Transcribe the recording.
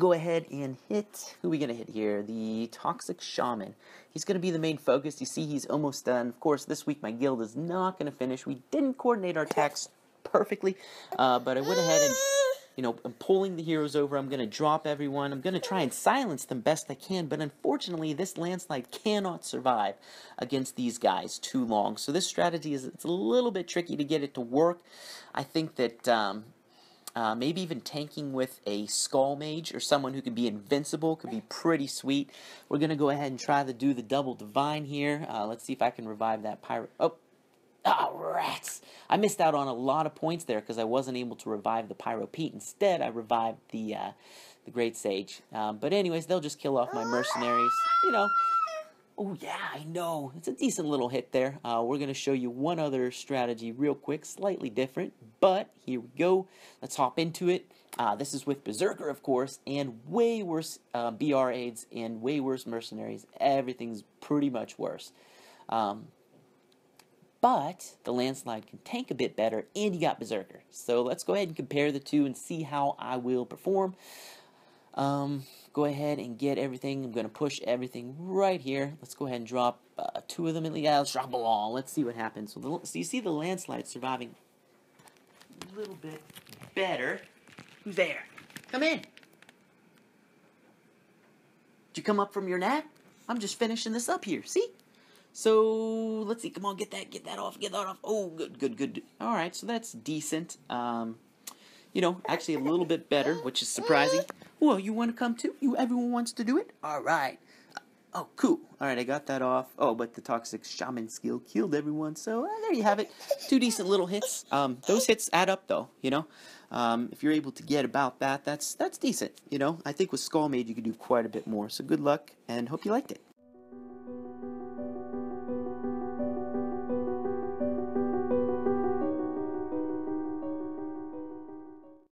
go ahead and hit, who are we going to hit here? The Toxic Shaman. He's going to be the main focus. You see he's almost done. Of course, this week my guild is not going to finish. We didn't coordinate our attacks perfectly, uh, but I went ahead and, you know, I'm pulling the heroes over. I'm going to drop everyone. I'm going to try and silence them best I can, but unfortunately, this landslide cannot survive against these guys too long. So this strategy is it's a little bit tricky to get it to work. I think that um, uh, maybe even tanking with a Skull Mage or someone who can be invincible could be pretty sweet. We're going to go ahead and try to do the double divine here. Uh, let's see if I can revive that pirate. Oh, oh, rats! I missed out on a lot of points there because I wasn't able to revive the Pyro Pete. Instead, I revived the uh, the Great Sage. Um, but anyways, they'll just kill off my mercenaries. You know, Oh, yeah, I know. It's a decent little hit there. Uh, we're going to show you one other strategy real quick, slightly different, but here we go. Let's hop into it. Uh, this is with Berserker, of course, and way worse uh, BR aides and way worse mercenaries. Everything's pretty much worse. Um, but the landslide can tank a bit better, and you got Berserker. So let's go ahead and compare the two and see how I will perform. Um, go ahead and get everything. I'm going to push everything right here. Let's go ahead and drop uh, two of them. In the, yeah, let's drop them all. Let's see what happens. So, the, so you see the landslide surviving a little bit better. Who's there? Come in. Did you come up from your nap? I'm just finishing this up here. See? So let's see. Come on, get that, get that off, get that off. Oh, good, good, good. All right, so that's decent. Um, you know, actually a little bit better, which is surprising. Well, you want to come too? You everyone wants to do it? All right. Oh, cool. All right, I got that off. Oh, but the toxic shaman skill killed everyone. So uh, there you have it. Two decent little hits. Um, those hits add up, though. You know, um, if you're able to get about that, that's that's decent. You know, I think with Skull Mage you could do quite a bit more. So good luck, and hope you liked it.